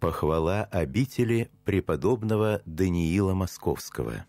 Похвала обители преподобного Даниила Московского.